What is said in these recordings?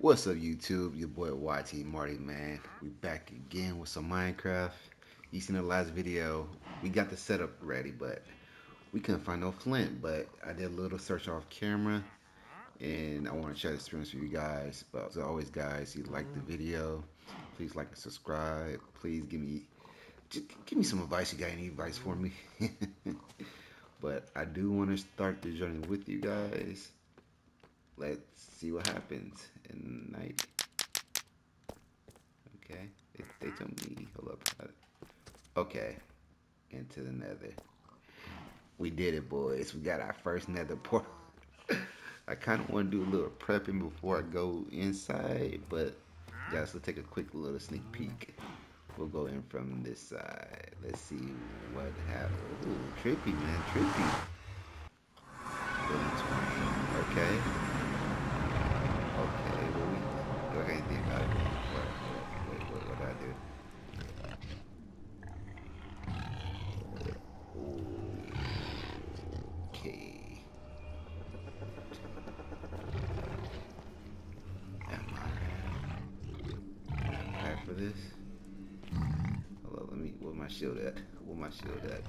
What's up YouTube? Your boy YT Marty man. We back again with some Minecraft. You seen the last video. We got the setup ready, but we couldn't find no flint. But I did a little search off camera and I want to share the experience with you guys. But as always guys, if you like the video, please like and subscribe. Please give me just give me some advice. You got any advice for me? but I do want to start the journey with you guys. Let's see what happens the night. Okay, they, they told me, hold up. Okay, into the nether. We did it, boys. We got our first nether portal. I kind of want to do a little prepping before I go inside, but guys, let's take a quick little sneak peek. We'll go in from this side. Let's see what happens. Ooh, trippy, man, trippy. Okay, well, we go ahead and think about it. What, what, what, what, what do I do? Okay. Am I prepared for this? Mm-hmm. Hold on, let me, where my shield at? Where my shield at?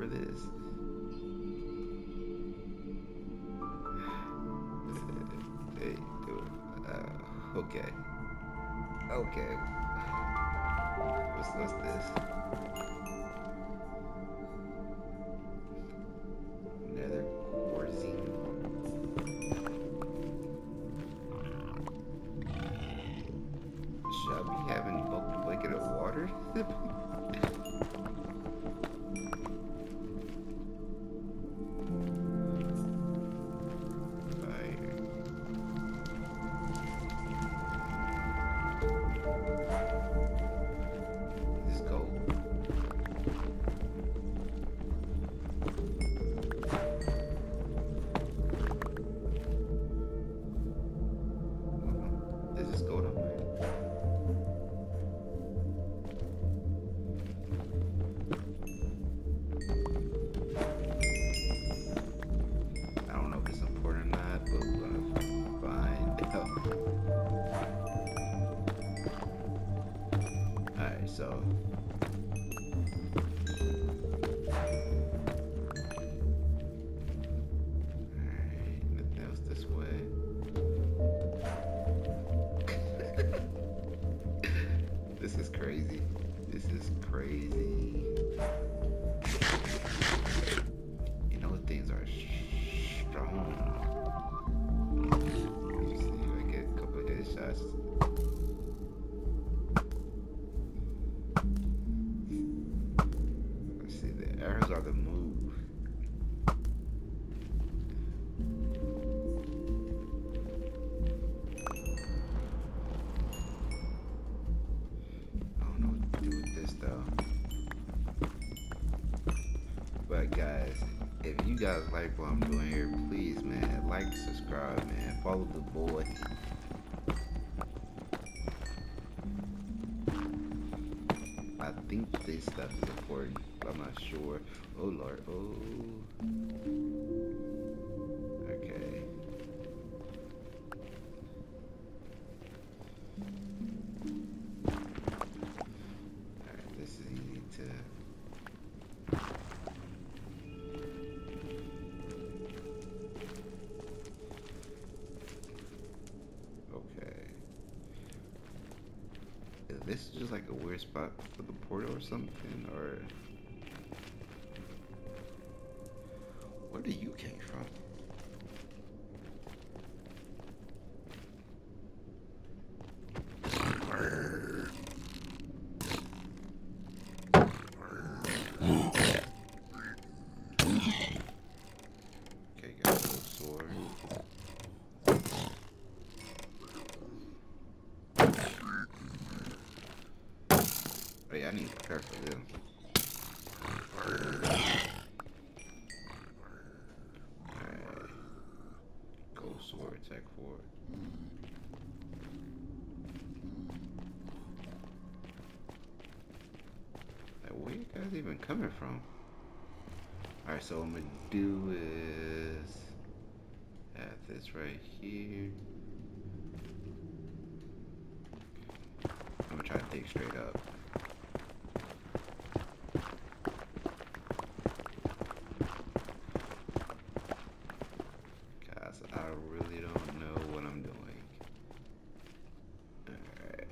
For this? Uh, okay. Okay. What's, what's this? Crazy. If you guys like what I'm doing here, please man, like, subscribe, man, follow the boy. I think this stuff is important, I'm not sure. Oh lord, oh. For the portal or something, or where do you came from? Okay, got a little sword. Oh yeah, I need to prepare for them. Alright. Gold sword, attack forward. Like, where you guys even coming from? Alright, so what I'm gonna do is add this right here. I'm gonna try to dig straight up. Guys, I really don't know what I'm doing. Alright.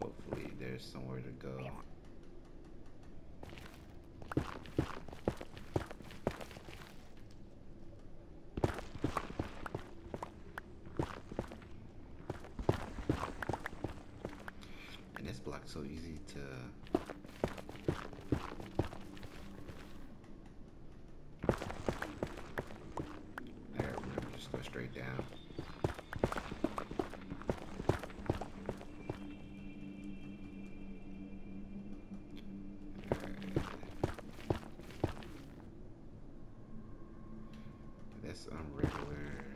Hopefully there's somewhere to go. And this block's easy to I gotta just go straight down. That's unregular.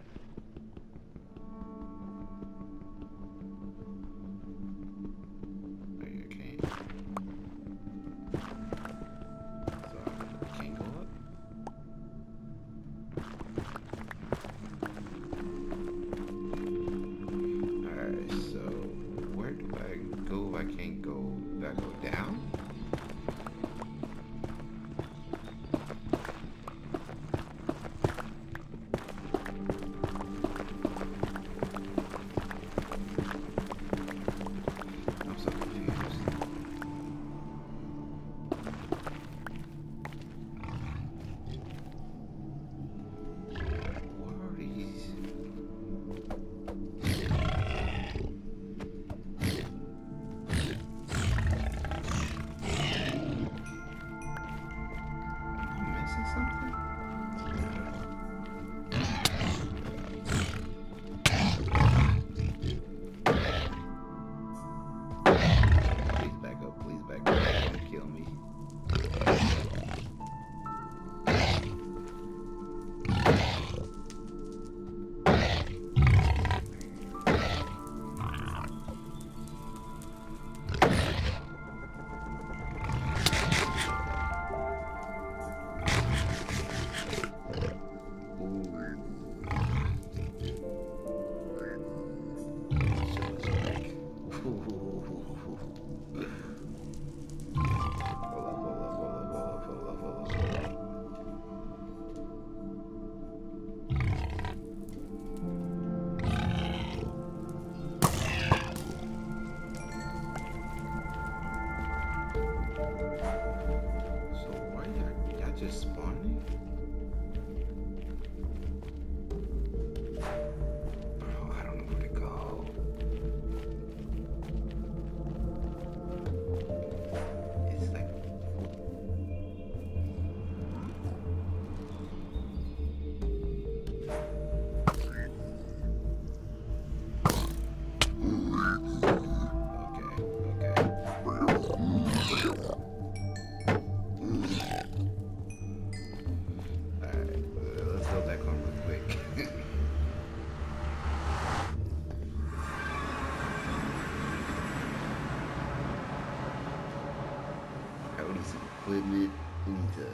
Some equipment. We need to.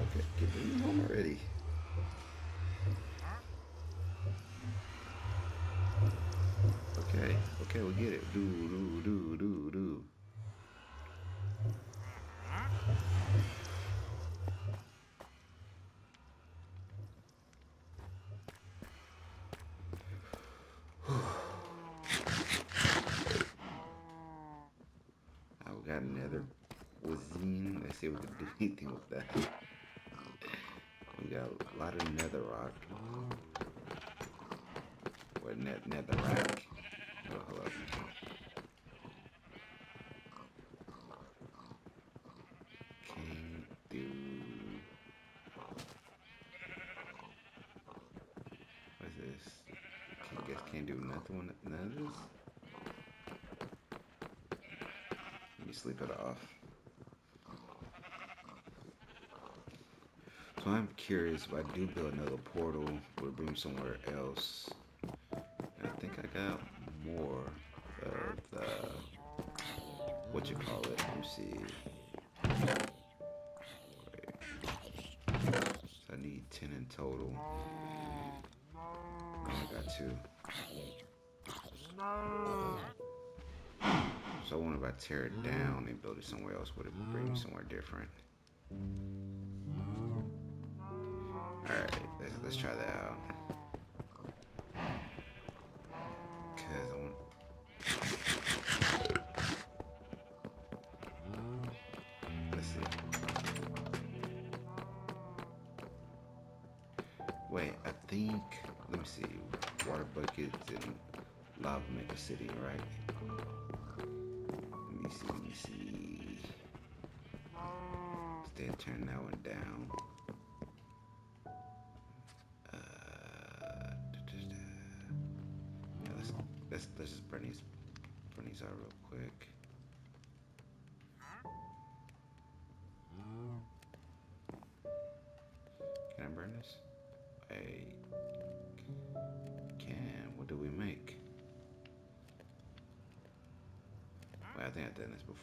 Okay, get the home already. Okay, okay, we get it. Do, do, do, do, do. see if we can do anything with that. We got a lot of netherrack. Or net netherrack. Oh, hello. Do. What's this? Can't, guess can't do nothing of this. Let me sleep it off. So I'm curious if I do build another portal, it bring somewhere else? Got more of the, what you call it, let me see. I need 10 in total. I got two. So I wonder if I tear it down and build it somewhere else, would it bring me somewhere different? Alright, let's, let's try that out. Think... Let me see. Water buckets and lava make a city, right? Let me see, let me see. Instead, turn that one down. Uh, let's let's just burn these burn these out real quick.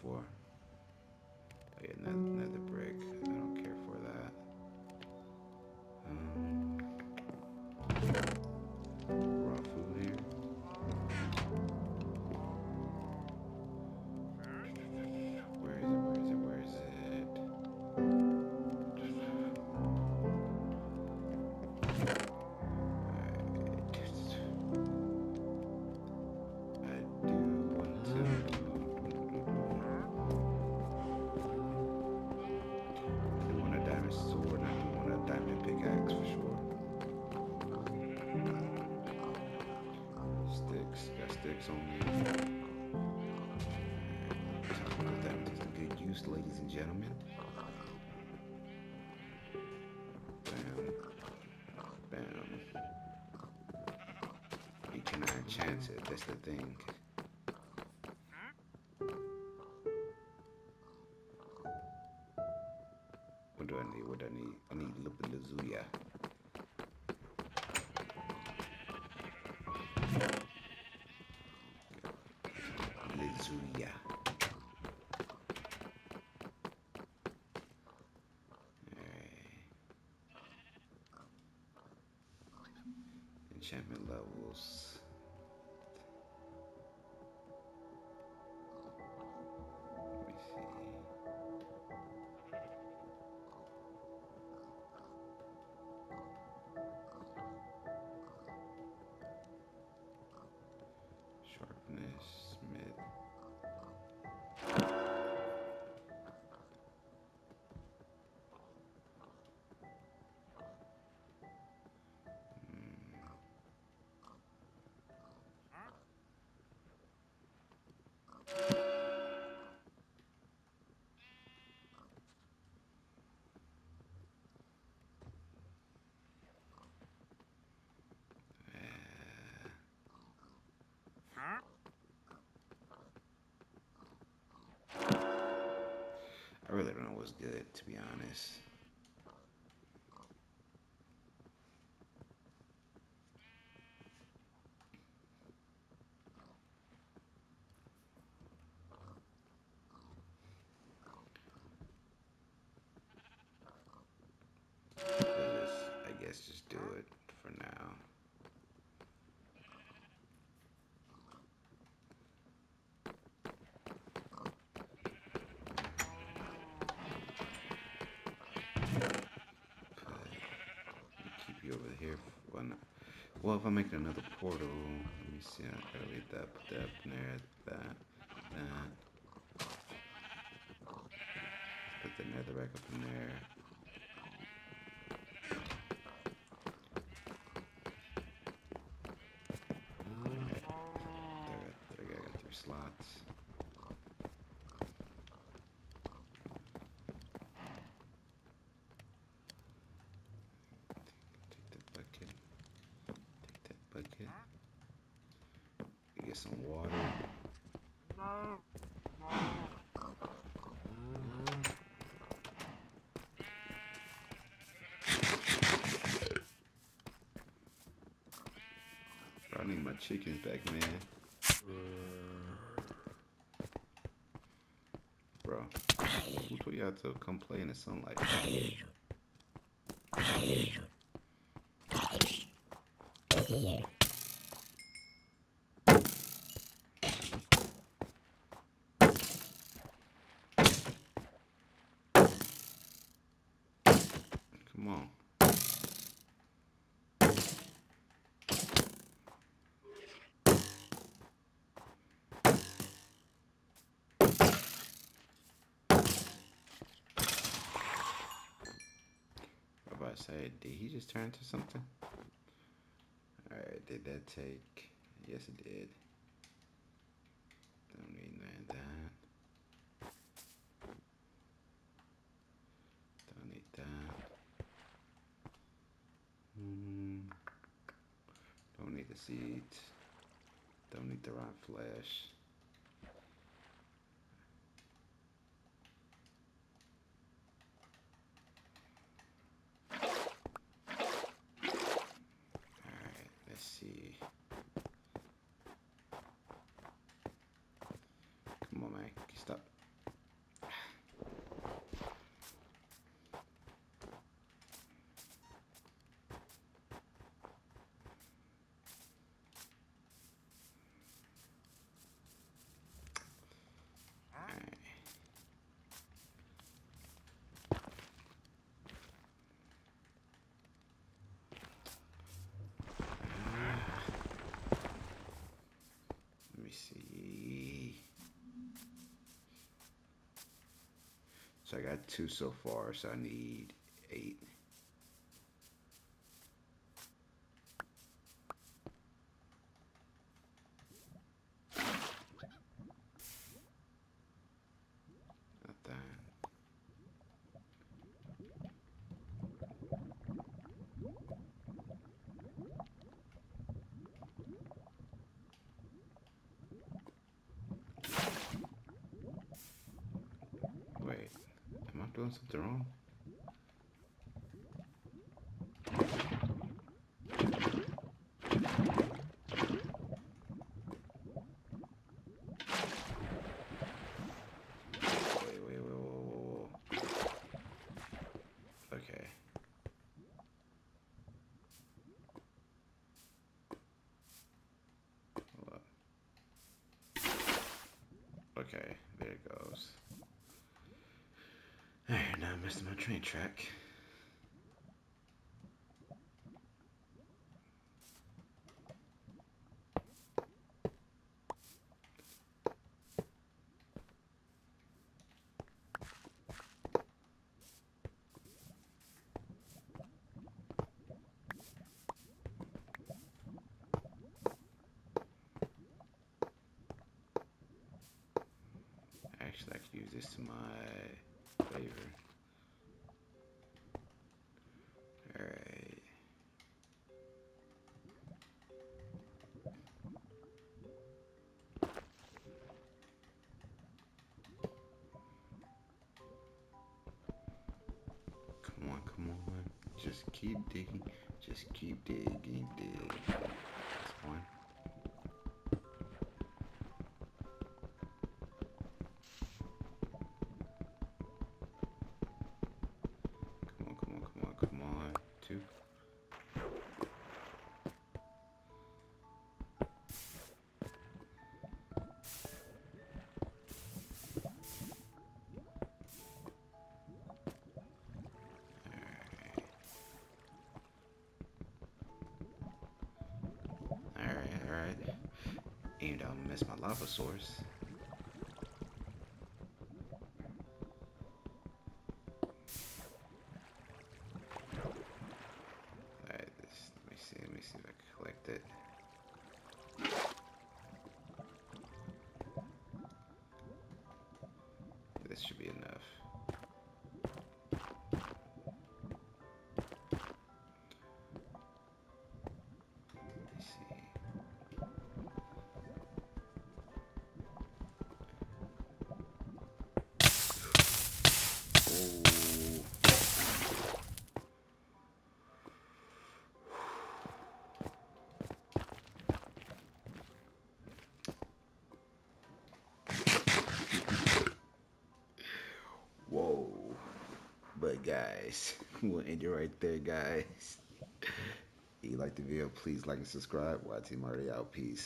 Before. Cannot that's the thing. What do I need? What do I need? I need Lipilazuya. Lizuya. Enchantment levels. Really don't know what's good, to be honest. Why not? Well, if I make another portal, let me see. I gotta leave that, put that in there, that, that, put the netherrack up in there. Get some water. I need my chickens back, man. Bro, who told y'all to come play in the sunlight on. Say, did he just turn to something? Alright, did that take? Yes, it did. Don't need none of that. Don't need that. Hmm. Don't need the seeds. Don't need the rotten flesh. Alright, let's see. Come on, man. Stop. Alright. Let me see. So I got two so far, so I need eight. Not that. Wait, am I doing something wrong? Okay, there it goes. Alright, now my train track. Actually, I could use this to my favor. Digging. Just keep digging, dig. That's my lava source. Alright, let me see, let me see if I can collect it. This should be enough. Guys, we'll end it right there, guys. If you like the video, please like and subscribe. YT Marty out. Peace.